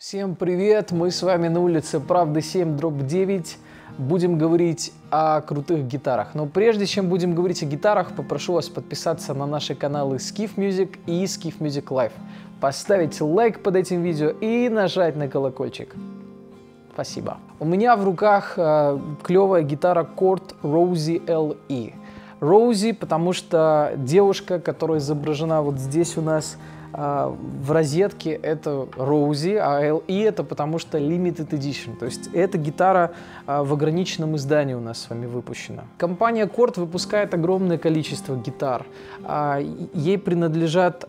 Всем привет! Мы с вами на улице Правды 7, дробь 9. Будем говорить о крутых гитарах. Но прежде чем будем говорить о гитарах, попрошу вас подписаться на наши каналы Skiff Music и Skiff Music Live. Поставить лайк под этим видео и нажать на колокольчик. Спасибо. У меня в руках э, клевая гитара Cord Rosie LE. Роузи, потому что девушка, которая изображена вот здесь у нас в розетке, это Роузи, а LE это потому что Limited Edition. То есть эта гитара э, в ограниченном издании у нас с вами выпущена. Компания Cord выпускает огромное количество гитар. Э, ей принадлежат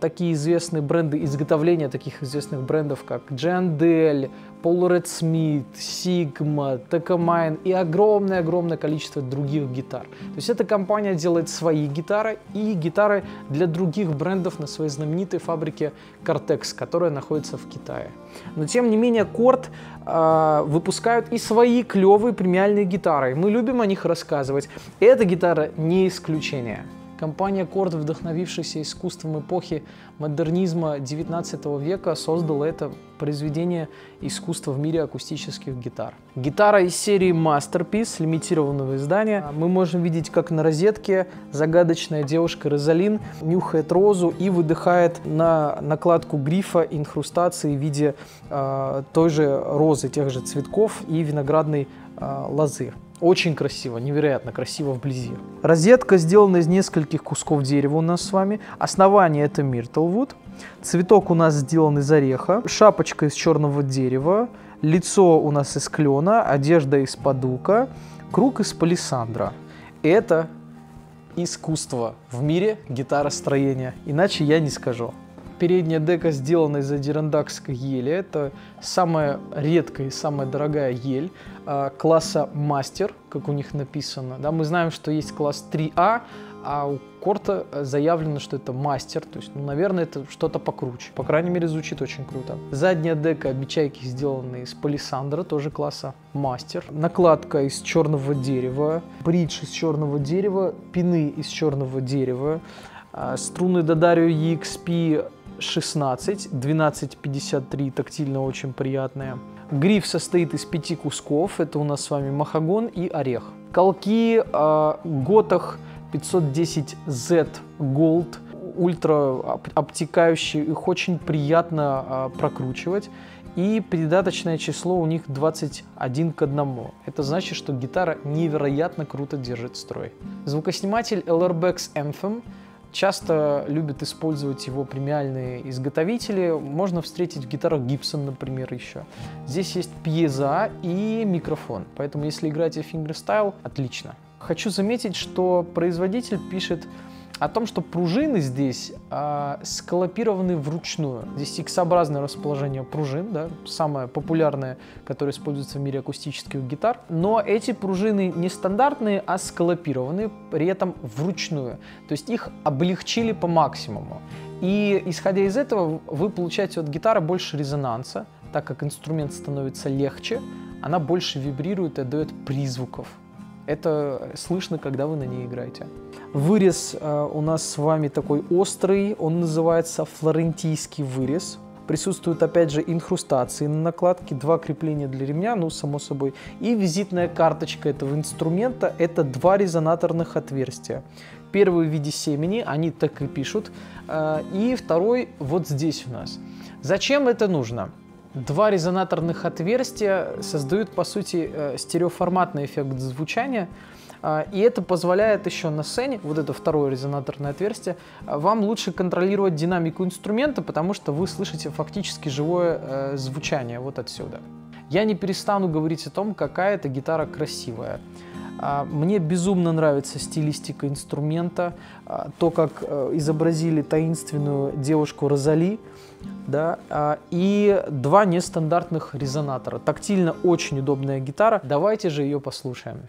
такие известные бренды изготовления таких известных брендов, как Jandel, Red Smith, Sigma, Takamine и огромное-огромное количество других гитар. То есть эта компания делает свои гитары и гитары для других брендов на своей знаменитой фабрике Cortex, которая находится в Китае. Но тем не менее Cord э, выпускают и свои клевые премиальные гитары. Мы любим о них рассказывать. Эта гитара не исключение. Компания Cord, вдохновившаяся искусством эпохи модернизма 19 века, создала это произведение искусства в мире акустических гитар. Гитара из серии Masterpiece, лимитированного издания. Мы можем видеть, как на розетке загадочная девушка Розалин нюхает розу и выдыхает на накладку грифа инхрустации в виде э, той же розы, тех же цветков и виноградной э, лозы. Очень красиво, невероятно красиво вблизи. Розетка сделана из нескольких кусков дерева у нас с вами. Основание это миртлвуд. Цветок у нас сделан из ореха. Шапочка из черного дерева. Лицо у нас из клена. Одежда из падука. Круг из палисандра. Это искусство в мире гитаростроения. Иначе я не скажу. Передняя дека сделана из адирандакской ели. Это самая редкая и самая дорогая ель э, класса мастер, как у них написано. Да, мы знаем, что есть класс 3А, а у Корта заявлено, что это мастер. То есть, ну, наверное, это что-то покруче. По крайней мере, звучит очень круто. Задняя дека бичайки сделаны из палисандра, тоже класса мастер. Накладка из черного дерева, бридж из черного дерева, пины из черного дерева. Струны Додарио EXP 16, 1253, тактильно очень приятная. Гриф состоит из пяти кусков, это у нас с вами махагон и орех. Колки э, Готах 510Z Gold, ультра обтекающие, их очень приятно э, прокручивать. И придаточное число у них 21 к 1. Это значит, что гитара невероятно круто держит строй. Звукосниматель LR Baggs Anthem Часто любят использовать его премиальные изготовители. Можно встретить в гитарах Gibson, например, еще. Здесь есть пьезо и микрофон, поэтому если играете фингерстайл, отлично. Хочу заметить, что производитель пишет о том, что пружины здесь э, сколопированы вручную. Здесь X-образное расположение пружин, да, самое популярное, которое используется в мире акустических гитар. Но эти пружины не стандартные, а сколопированы, при этом вручную. То есть их облегчили по максимуму. И исходя из этого вы получаете от гитары больше резонанса, так как инструмент становится легче, она больше вибрирует и дает призвуков. Это слышно, когда вы на ней играете. Вырез э, у нас с вами такой острый, он называется флорентийский вырез. Присутствуют опять же инхрустации на накладке, два крепления для ремня, ну само собой, и визитная карточка этого инструмента. Это два резонаторных отверстия. Первый в виде семени, они так и пишут, э, и второй вот здесь у нас. Зачем это нужно? Два резонаторных отверстия создают, по сути, э, стереоформатный эффект звучания, а, и это позволяет еще на сцене, вот это второе резонаторное отверстие, а, вам лучше контролировать динамику инструмента, потому что вы слышите фактически живое э, звучание вот отсюда. Я не перестану говорить о том, какая эта гитара красивая. А, мне безумно нравится стилистика инструмента, то, как э, изобразили таинственную девушку Розали, да, а, и два нестандартных резонатора. Тактильно очень удобная гитара. Давайте же ее послушаем.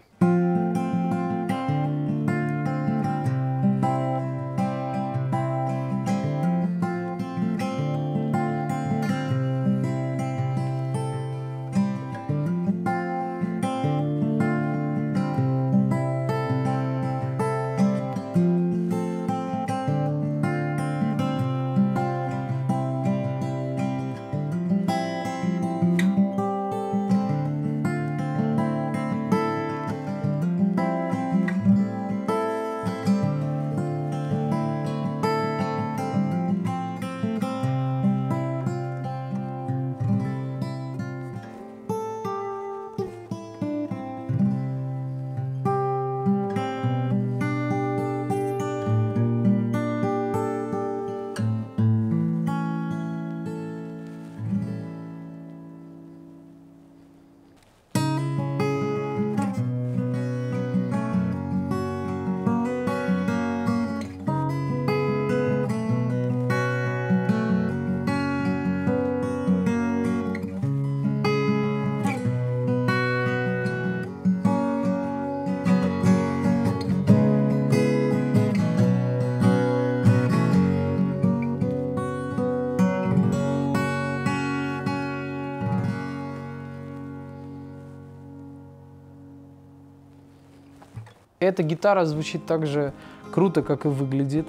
Эта гитара звучит так же круто, как и выглядит.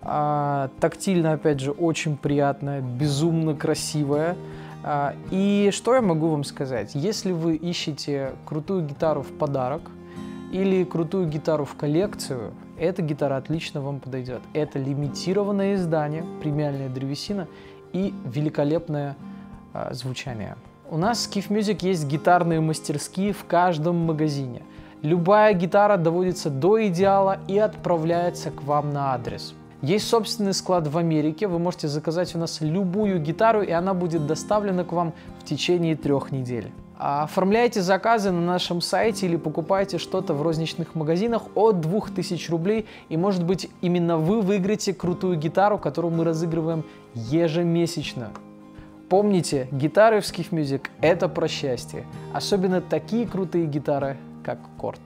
А, тактильно, опять же, очень приятная, безумно красивая. А, и что я могу вам сказать? Если вы ищете крутую гитару в подарок или крутую гитару в коллекцию, эта гитара отлично вам подойдет. Это лимитированное издание, премиальная древесина и великолепное а, звучание. У нас в Skiff Music есть гитарные мастерские в каждом магазине. Любая гитара доводится до идеала и отправляется к вам на адрес. Есть собственный склад в Америке, вы можете заказать у нас любую гитару, и она будет доставлена к вам в течение трех недель. Оформляйте заказы на нашем сайте или покупайте что-то в розничных магазинах от 2000 рублей, и может быть именно вы выиграете крутую гитару, которую мы разыгрываем ежемесячно. Помните, гитары в Skiff Music – это про счастье. Особенно такие крутые гитары, как Корт.